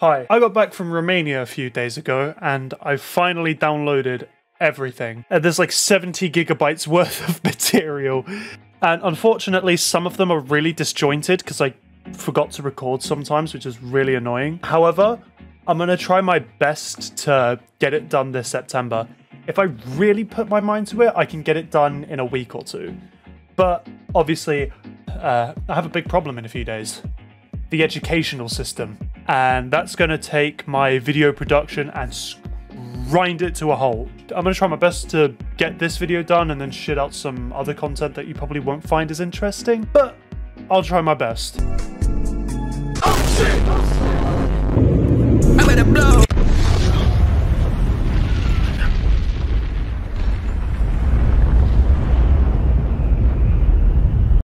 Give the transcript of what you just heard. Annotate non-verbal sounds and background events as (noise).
Hi, I got back from Romania a few days ago and I finally downloaded everything. And there's like 70 gigabytes (laughs) worth of material. And unfortunately, some of them are really disjointed because I forgot to record sometimes, which is really annoying. However, I'm going to try my best to get it done this September. If I really put my mind to it, I can get it done in a week or two. But obviously, uh, I have a big problem in a few days the educational system. And that's going to take my video production and grind it to a halt. I'm going to try my best to get this video done and then shit out some other content that you probably won't find as interesting, but I'll try my best.